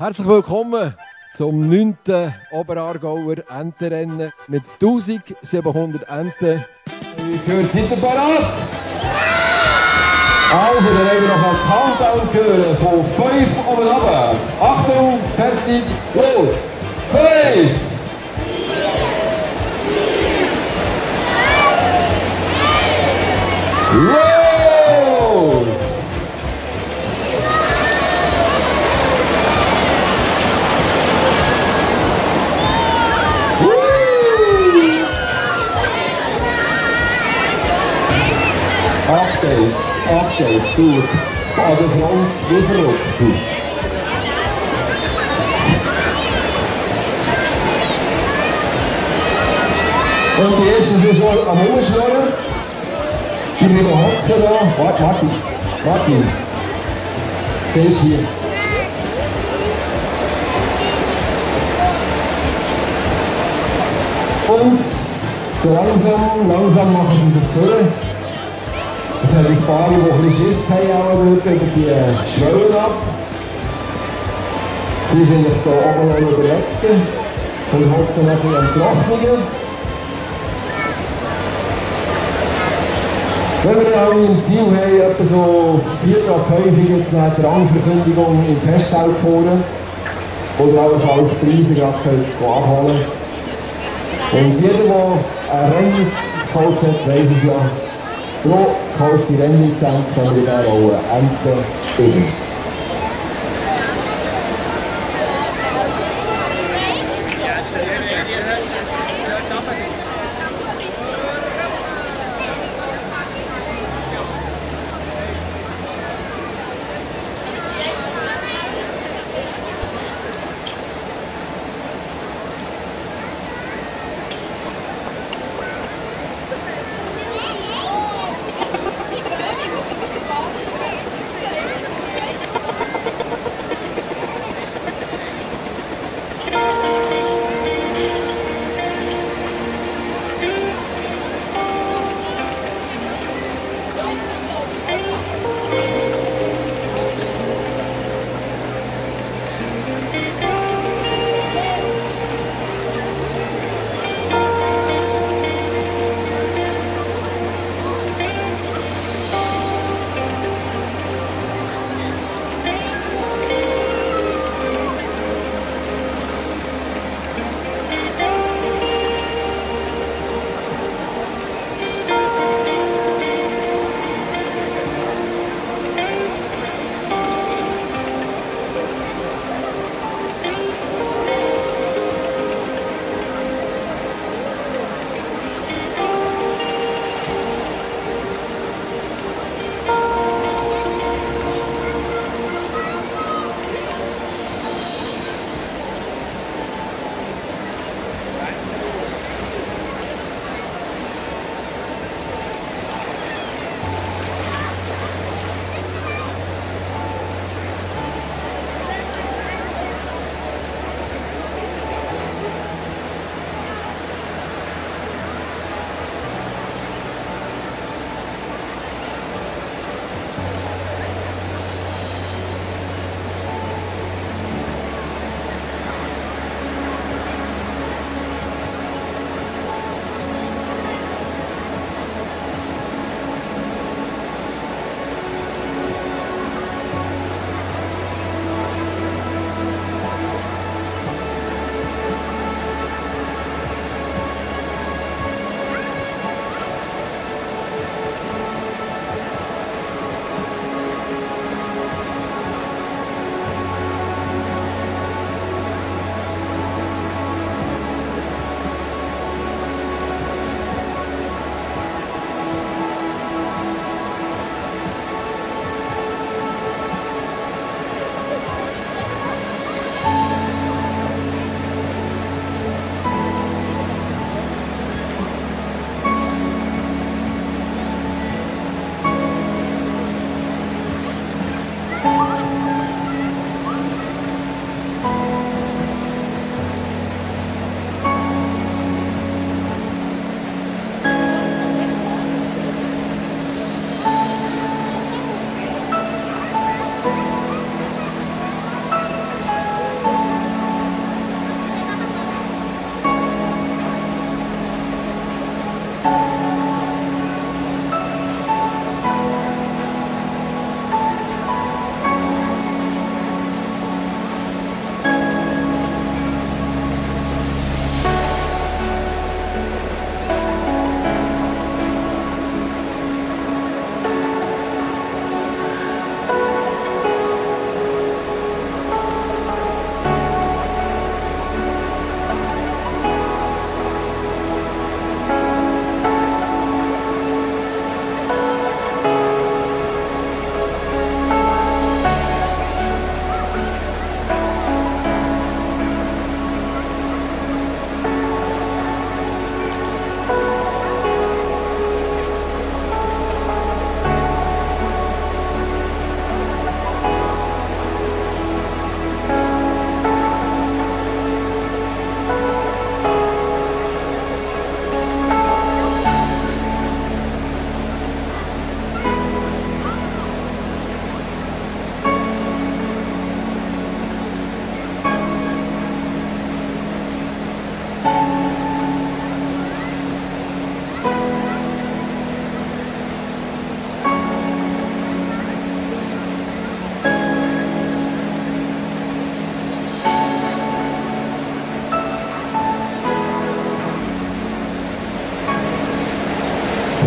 Herzlich willkommen zum 9. Oberargauer Entenrennen mit 1700 Enten. Ich höre, seid ihr bereit? Also, dann haben wir noch einen Countdown hören von 5 oben runter. Achtung, fertig, los! 5! Los! Geht's, du. An der Front wie verrückt. Und die erste sind schon am Umschlagen. Die bleiben hocken da. Warte, Martin. Martin. Der ist hier. Und so langsam, langsam machen sie sich durch. Jetzt habe ich paar, die ein bisschen Schiss haben, auch über die Schwellen ab. Sie sind jetzt so oben noch überlegen und hoffen nachher am Trocknen. Wenn wir dann im Ziel haben, etwa so vier Tage häufig jetzt nach der Rangverkündigung im Festsaal vorne oder allenfalls Preise gerade können anholen Und jeder, der ein Rennen gekauft hat, weiss es ja, pro gekaufte Rennlizenz kann wir dann auch eine Ente üben.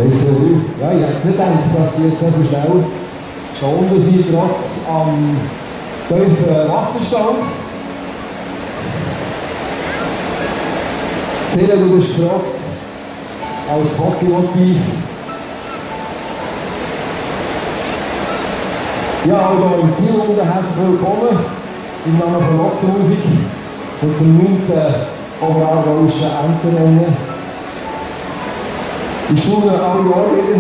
Also, ja, ich hätte nicht gedacht, dass die jetzt so schnell unten sind, trotz am tiefen Wasserstand. Sehr guter Strott als Hockeymotiv. Ja, auch hier im Zielrunde herzlich willkommen im Namen von Rotzmusik und zum 9. Oberallgäuischen Entenrennen. Die alle Jahre wieder,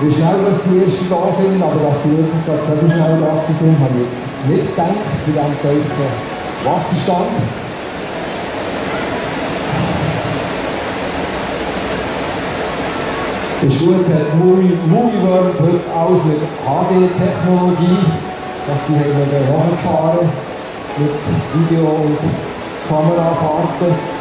wie schnell dass die Ersten da sind, aber dass sie wirklich gerade so schnell da sind, habe ich jetzt nicht gedacht, bei diesem tiefen Wasserstand. Die Schule hat Movie, Movie World heute alles mit HD-Technologie, dass sie haben nachgefahren mit Video- und Kamerafahrten.